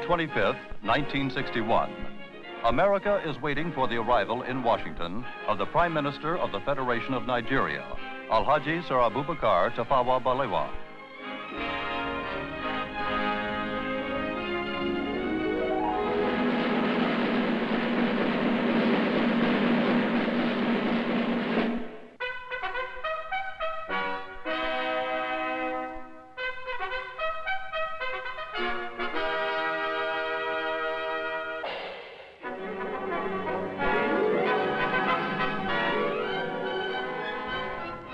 July 25th, 1961. America is waiting for the arrival in Washington of the Prime Minister of the Federation of Nigeria, Alhaji Sir Abubakar Tafawa Balewa.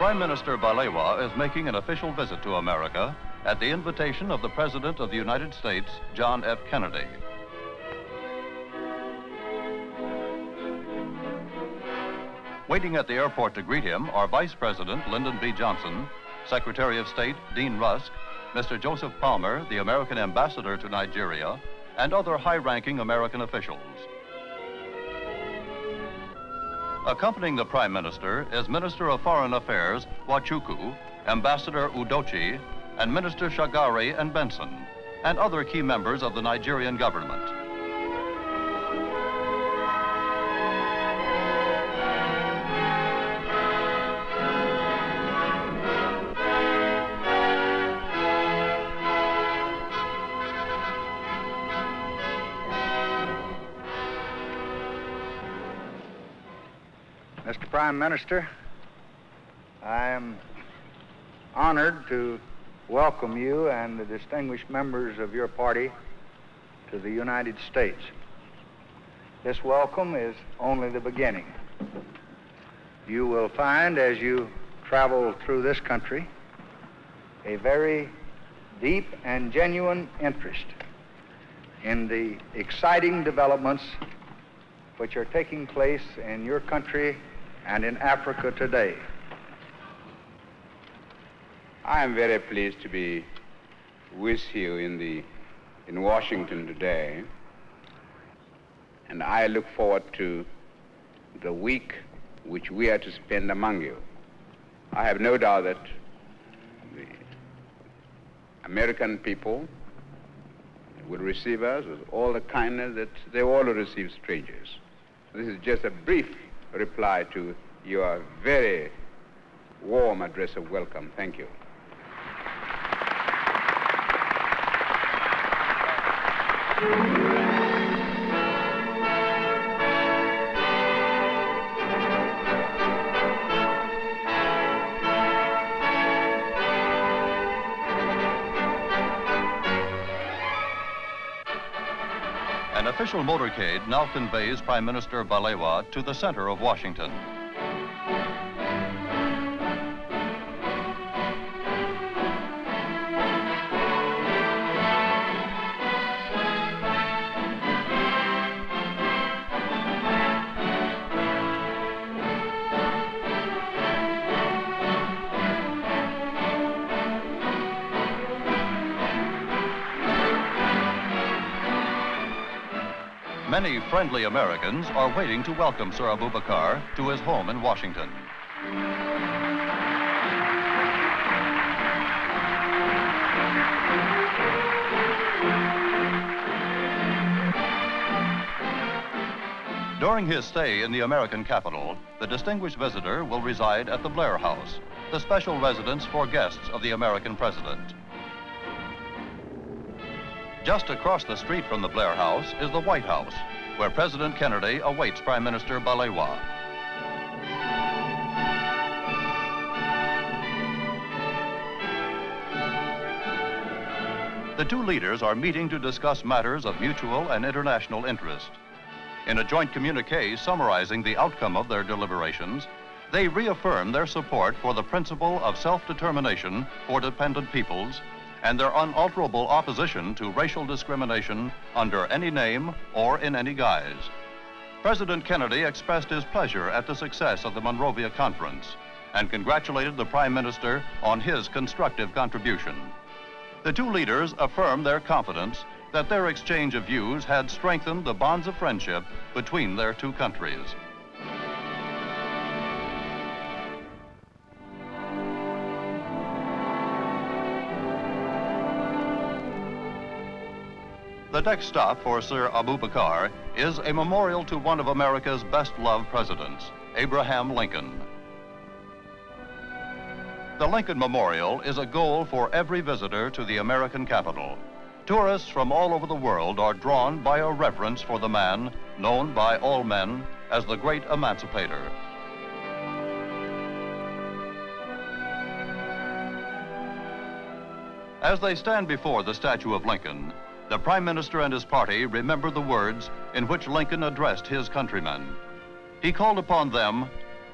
Prime Minister Balewa is making an official visit to America at the invitation of the President of the United States, John F. Kennedy. Waiting at the airport to greet him are Vice President Lyndon B. Johnson, Secretary of State Dean Rusk, Mr. Joseph Palmer, the American ambassador to Nigeria, and other high-ranking American officials. Accompanying the Prime Minister is Minister of Foreign Affairs Wachuku, Ambassador Udochi, and Minister Shagari and Benson, and other key members of the Nigerian government. Prime Minister, I am honored to welcome you and the distinguished members of your party to the United States. This welcome is only the beginning. You will find as you travel through this country a very deep and genuine interest in the exciting developments which are taking place in your country and in Africa today. I am very pleased to be with you in the in Washington today, and I look forward to the week which we are to spend among you. I have no doubt that the American people will receive us with all the kindness that they all receive strangers. This is just a brief reply to your very warm address of welcome. Thank you. An official motorcade now conveys Prime Minister Balewa to the center of Washington. Friendly Americans are waiting to welcome Sir Abubakar to his home in Washington. During his stay in the American capital, the distinguished visitor will reside at the Blair House, the special residence for guests of the American president. Just across the street from the Blair House is the White House, where President Kennedy awaits Prime Minister Balewa. The two leaders are meeting to discuss matters of mutual and international interest. In a joint communique summarizing the outcome of their deliberations, they reaffirm their support for the principle of self-determination for dependent peoples and their unalterable opposition to racial discrimination under any name or in any guise. President Kennedy expressed his pleasure at the success of the Monrovia Conference and congratulated the Prime Minister on his constructive contribution. The two leaders affirmed their confidence that their exchange of views had strengthened the bonds of friendship between their two countries. The next stop for Sir Abubakar is a memorial to one of America's best loved presidents, Abraham Lincoln. The Lincoln Memorial is a goal for every visitor to the American capital. Tourists from all over the world are drawn by a reverence for the man known by all men as the great emancipator. As they stand before the statue of Lincoln, the Prime Minister and his party remember the words in which Lincoln addressed his countrymen. He called upon them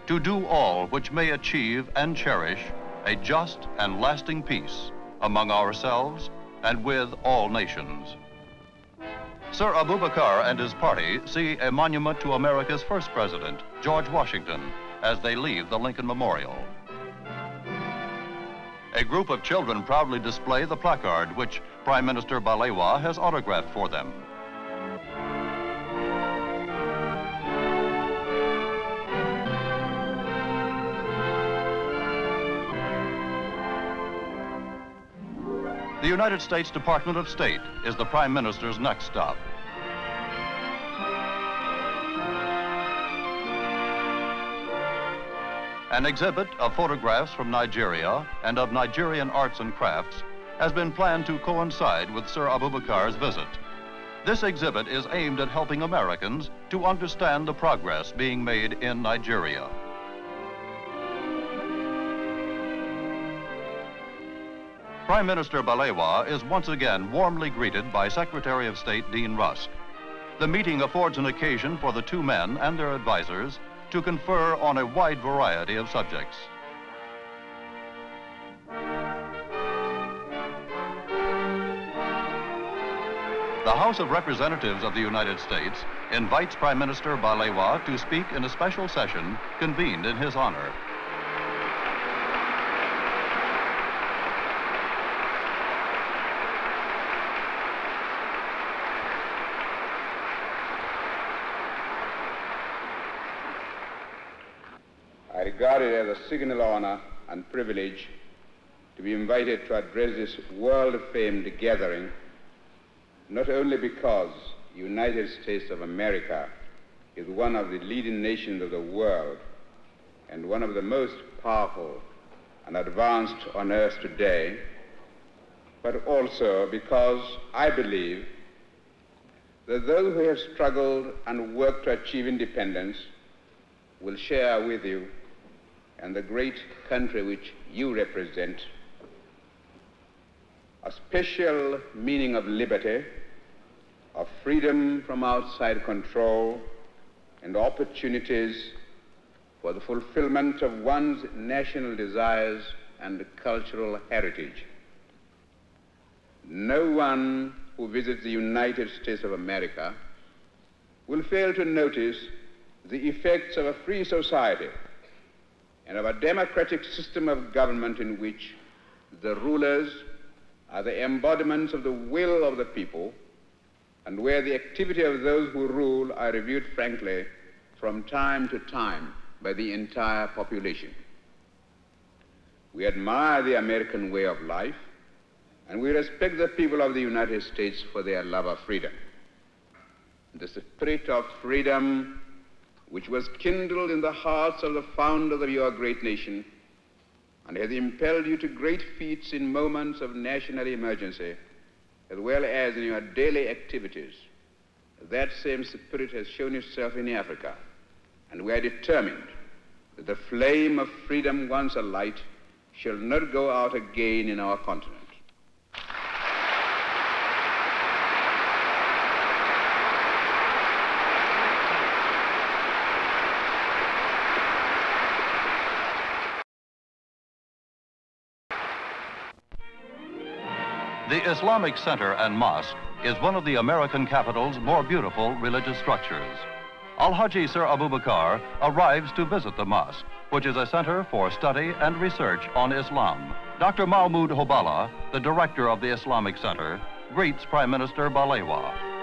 to do all which may achieve and cherish a just and lasting peace among ourselves and with all nations. Sir Abubakar and his party see a monument to America's first president, George Washington, as they leave the Lincoln Memorial. A group of children proudly display the placard which Prime Minister Balewa has autographed for them. The United States Department of State is the Prime Minister's next stop. An exhibit of photographs from Nigeria and of Nigerian arts and crafts has been planned to coincide with Sir Abubakar's visit. This exhibit is aimed at helping Americans to understand the progress being made in Nigeria. Prime Minister Balewa is once again warmly greeted by Secretary of State Dean Rusk. The meeting affords an occasion for the two men and their advisors to confer on a wide variety of subjects. The House of Representatives of the United States invites Prime Minister Balewa to speak in a special session convened in his honor. I regard it as a signal honor and privilege to be invited to address this world-famed gathering, not only because the United States of America is one of the leading nations of the world and one of the most powerful and advanced on earth today, but also because I believe that those who have struggled and worked to achieve independence will share with you and the great country which you represent a special meaning of liberty, of freedom from outside control, and opportunities for the fulfillment of one's national desires and cultural heritage. No one who visits the United States of America will fail to notice the effects of a free society and of a democratic system of government in which the rulers are the embodiments of the will of the people and where the activity of those who rule are reviewed frankly from time to time by the entire population. We admire the American way of life and we respect the people of the United States for their love of freedom. The spirit of freedom which was kindled in the hearts of the founders of your great nation and has impelled you to great feats in moments of national emergency, as well as in your daily activities. That same spirit has shown itself in Africa, and we are determined that the flame of freedom once alight shall not go out again in our continent. The Islamic Center and Mosque is one of the American capital's more beautiful religious structures. Alhaji Sir Abubakar arrives to visit the mosque, which is a center for study and research on Islam. Dr. Mahmoud Hoballah, the director of the Islamic Center, greets Prime Minister Balewa.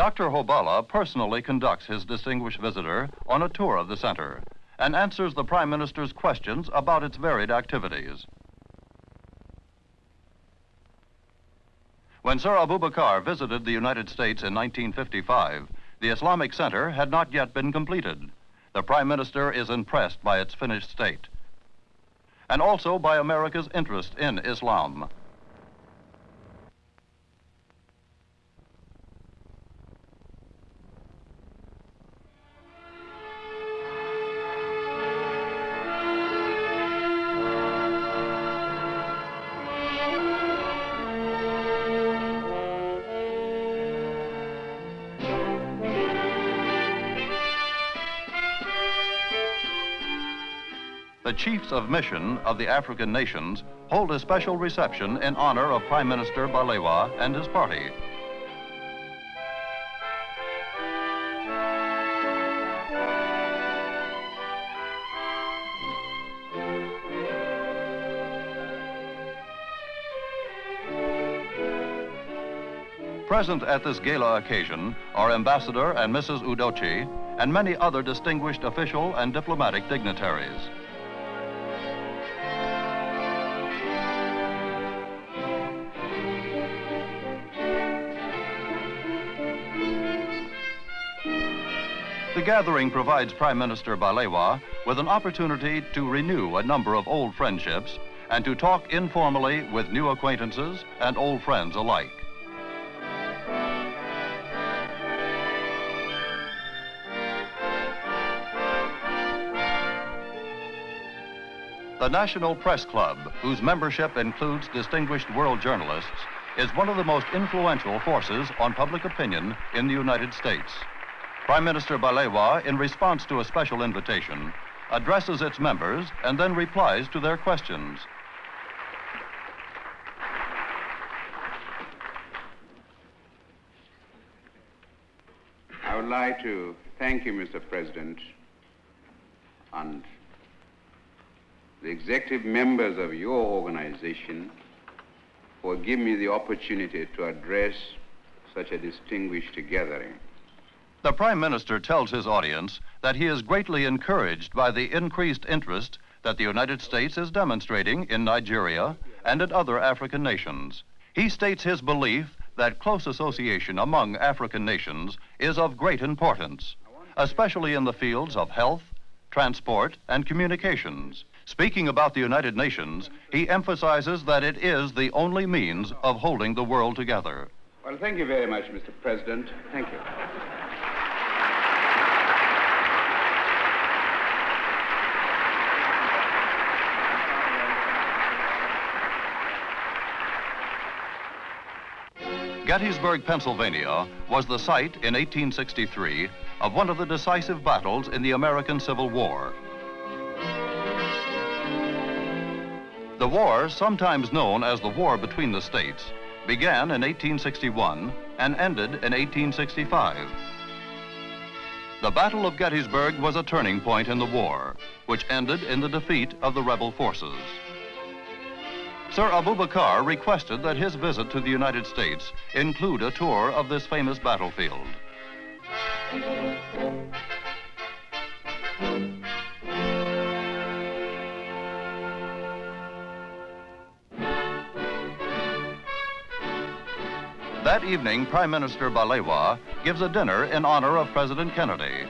Dr. Hoballah personally conducts his distinguished visitor on a tour of the center and answers the Prime Minister's questions about its varied activities. When Sir Abubakar visited the United States in 1955, the Islamic Center had not yet been completed. The Prime Minister is impressed by its finished state and also by America's interest in Islam. Chiefs of mission of the African nations hold a special reception in honor of Prime Minister Balewa and his party. Present at this gala occasion are Ambassador and Mrs. Udochi and many other distinguished official and diplomatic dignitaries. The gathering provides Prime Minister Balewa with an opportunity to renew a number of old friendships and to talk informally with new acquaintances and old friends alike. The National Press Club, whose membership includes distinguished world journalists, is one of the most influential forces on public opinion in the United States. Prime Minister Balewa, in response to a special invitation, addresses its members and then replies to their questions. I would like to thank you, Mr. President, and the executive members of your organization for giving me the opportunity to address such a distinguished gathering. The Prime Minister tells his audience that he is greatly encouraged by the increased interest that the United States is demonstrating in Nigeria and in other African nations. He states his belief that close association among African nations is of great importance, especially in the fields of health, transport, and communications. Speaking about the United Nations, he emphasizes that it is the only means of holding the world together. Well, thank you very much, Mr. President. Thank you. Gettysburg, Pennsylvania was the site in 1863 of one of the decisive battles in the American Civil War. The war, sometimes known as the War Between the States, began in 1861 and ended in 1865. The Battle of Gettysburg was a turning point in the war, which ended in the defeat of the rebel forces. Sir Abubakar requested that his visit to the United States include a tour of this famous battlefield. That evening, Prime Minister Balewa gives a dinner in honor of President Kennedy.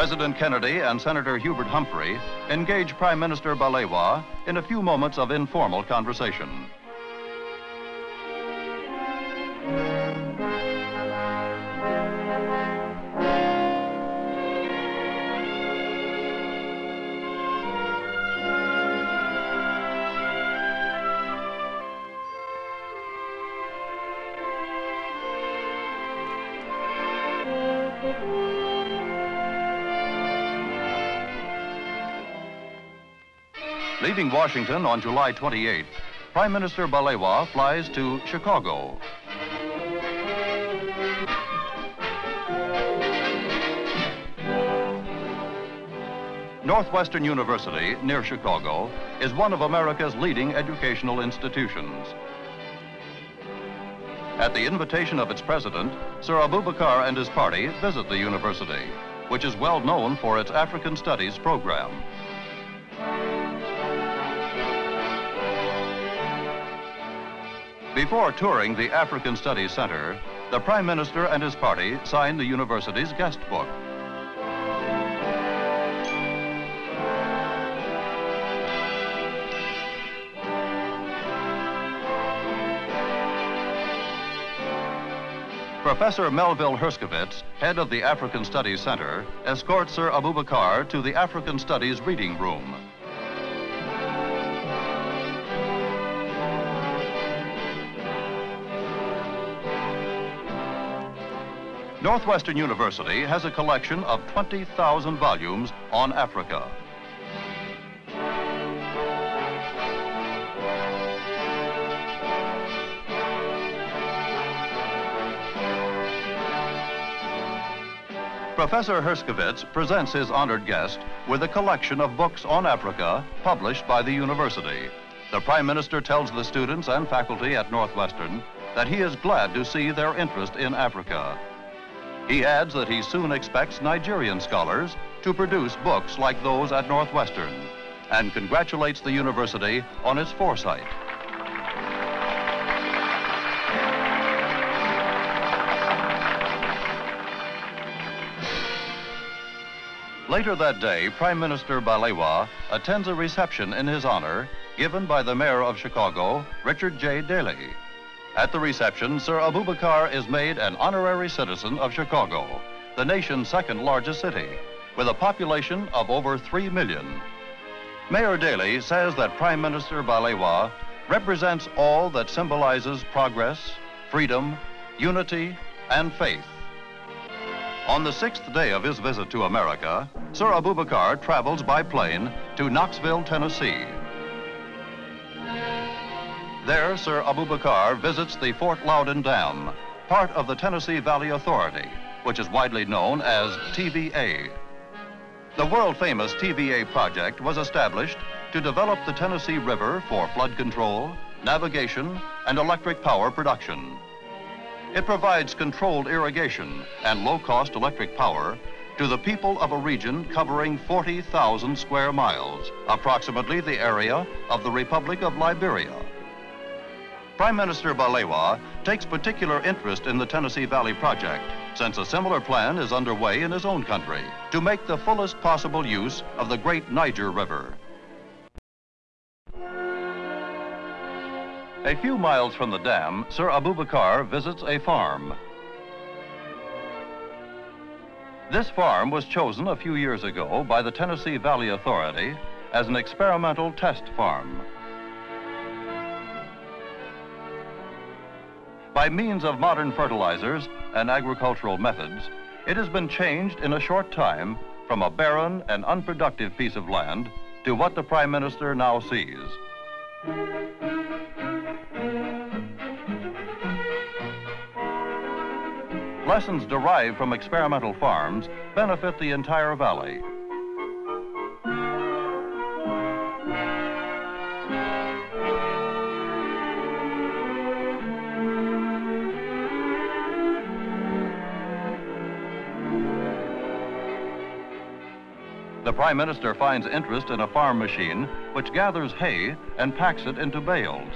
President Kennedy and Senator Hubert Humphrey engage Prime Minister Balewa in a few moments of informal conversation. Leaving Washington on July 28th, Prime Minister Balewa flies to Chicago. Northwestern University, near Chicago, is one of America's leading educational institutions. At the invitation of its president, Sir Abubakar and his party visit the university, which is well known for its African Studies program. Before touring the African Studies Center, the Prime Minister and his party signed the university's guest book. Professor Melville Herskovits, head of the African Studies Center, escorts Sir Abubakar to the African Studies reading room. Northwestern University has a collection of 20,000 volumes on Africa. Professor Herskovits presents his honored guest with a collection of books on Africa published by the university. The Prime Minister tells the students and faculty at Northwestern that he is glad to see their interest in Africa. He adds that he soon expects Nigerian scholars to produce books like those at Northwestern and congratulates the university on its foresight. Later that day, Prime Minister Balewa attends a reception in his honor given by the mayor of Chicago, Richard J. Daley. At the reception, Sir Abubakar is made an honorary citizen of Chicago, the nation's second largest city, with a population of over 3 million. Mayor Daley says that Prime Minister Balewa represents all that symbolizes progress, freedom, unity, and faith. On the sixth day of his visit to America, Sir Abubakar travels by plane to Knoxville, Tennessee. There, Sir Abubakar visits the Fort Loudoun Dam, part of the Tennessee Valley Authority, which is widely known as TVA. The world-famous TVA project was established to develop the Tennessee River for flood control, navigation, and electric power production. It provides controlled irrigation and low-cost electric power to the people of a region covering 40,000 square miles, approximately the area of the Republic of Liberia. Prime Minister Balewa takes particular interest in the Tennessee Valley Project, since a similar plan is underway in his own country to make the fullest possible use of the great Niger River. A few miles from the dam, Sir Abubakar visits a farm. This farm was chosen a few years ago by the Tennessee Valley Authority as an experimental test farm. By means of modern fertilizers and agricultural methods, it has been changed in a short time from a barren and unproductive piece of land to what the Prime Minister now sees. Lessons derived from experimental farms benefit the entire valley. The Prime Minister finds interest in a farm machine which gathers hay and packs it into bales.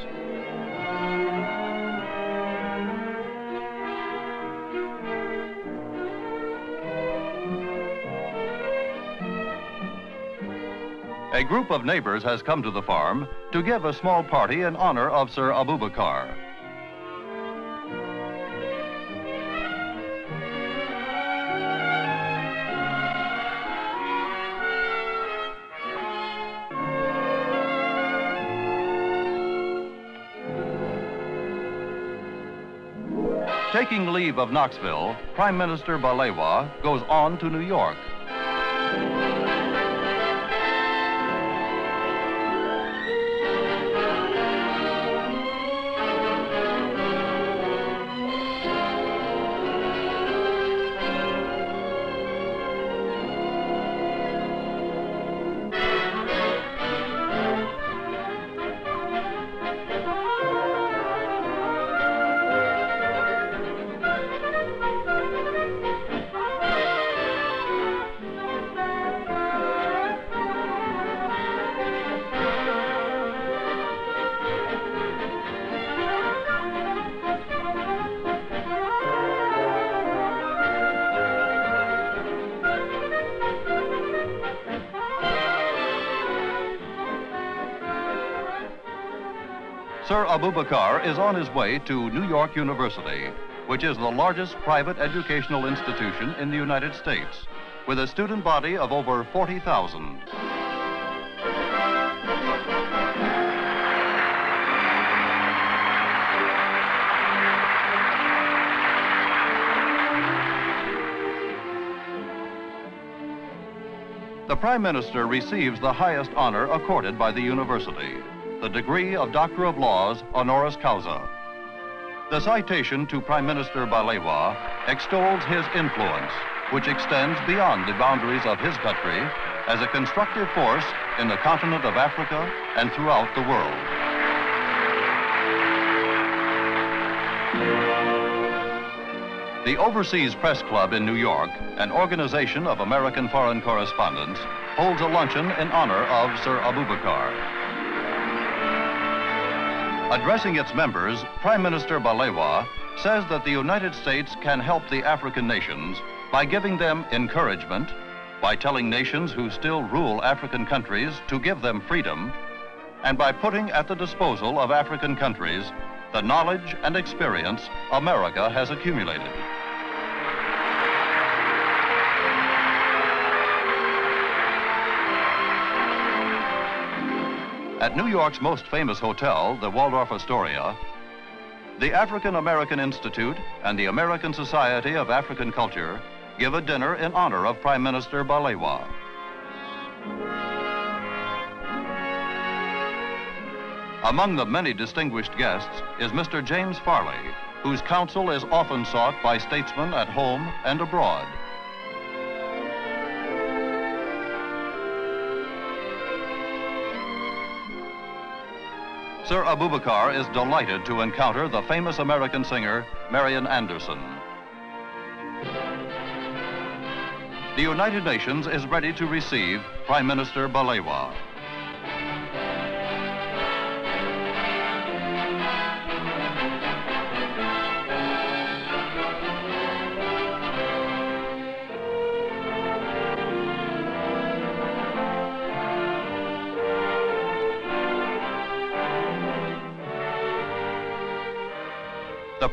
A group of neighbors has come to the farm to give a small party in honor of Sir Abubakar. Taking leave of Knoxville, Prime Minister Balewa goes on to New York. Abubakar is on his way to New York University, which is the largest private educational institution in the United States, with a student body of over 40,000. The Prime Minister receives the highest honor accorded by the university, the degree of Doctor of Laws honoris causa. The citation to Prime Minister Balewa extols his influence, which extends beyond the boundaries of his country as a constructive force in the continent of Africa and throughout the world. The Overseas Press Club in New York, an organization of American foreign correspondents, holds a luncheon in honor of Sir Abubakar. Addressing its members, Prime Minister Balewa says that the United States can help the African nations by giving them encouragement, by telling nations who still rule African countries to give them freedom, and by putting at the disposal of African countries the knowledge and experience America has accumulated. At New York's most famous hotel, the Waldorf Astoria, the African American Institute and the American Society of African Culture give a dinner in honor of Prime Minister Balewa. Among the many distinguished guests is Mr. James Farley, whose counsel is often sought by statesmen at home and abroad. Sir Abubakar is delighted to encounter the famous American singer, Marian Anderson. The United Nations is ready to receive Prime Minister Balewa.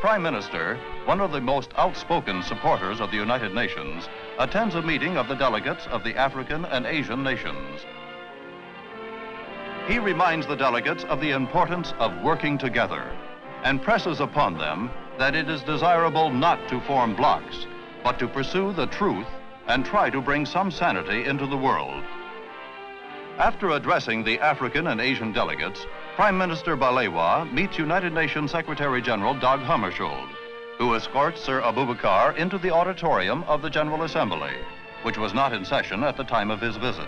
Prime Minister, one of the most outspoken supporters of the United Nations, attends a meeting of the delegates of the African and Asian nations. He reminds the delegates of the importance of working together and presses upon them that it is desirable not to form blocs, but to pursue the truth and try to bring some sanity into the world. After addressing the African and Asian delegates, Prime Minister Balewa meets United Nations Secretary General Dag Hammarskjöld, who escorts Sir Abubakar into the auditorium of the General Assembly, which was not in session at the time of his visit.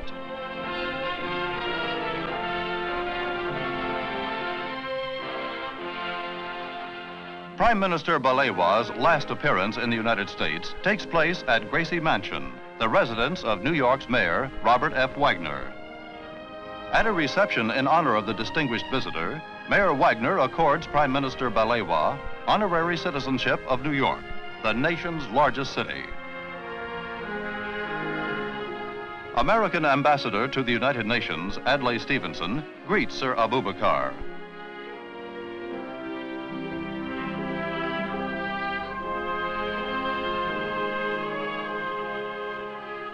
Prime Minister Balewa's last appearance in the United States takes place at Gracie Mansion, the residence of New York's Mayor, Robert F. Wagner. At a reception in honor of the distinguished visitor, Mayor Wagner accords Prime Minister Balewa honorary citizenship of New York, the nation's largest city. American Ambassador to the United Nations, Adlai Stevenson, greets Sir Abubakar.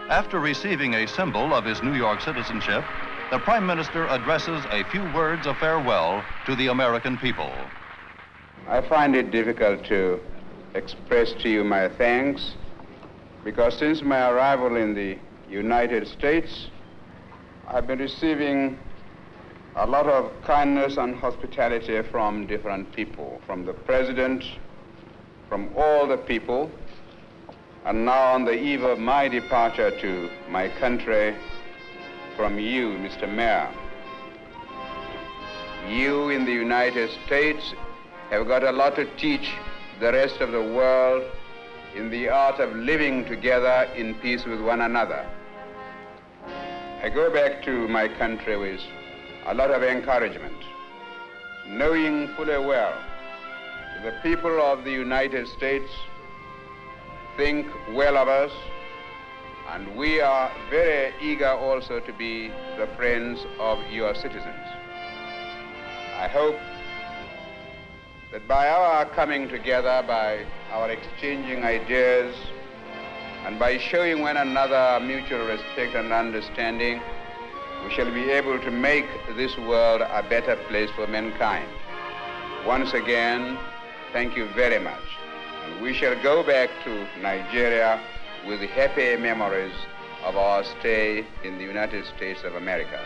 After receiving a symbol of his New York citizenship, the Prime Minister addresses a few words of farewell to the American people. I find it difficult to express to you my thanks because since my arrival in the United States, I've been receiving a lot of kindness and hospitality from different people, from the President, from all the people, and now on the eve of my departure to my country, from you, Mr. Mayor. You in the United States have got a lot to teach the rest of the world in the art of living together in peace with one another. I go back to my country with a lot of encouragement, knowing fully well the people of the United States think well of us, and we are very eager also to be the friends of your citizens. I hope that by our coming together, by our exchanging ideas, and by showing one another mutual respect and understanding, we shall be able to make this world a better place for mankind. Once again, thank you very much. And we shall go back to Nigeria with happy memories of our stay in the United States of America.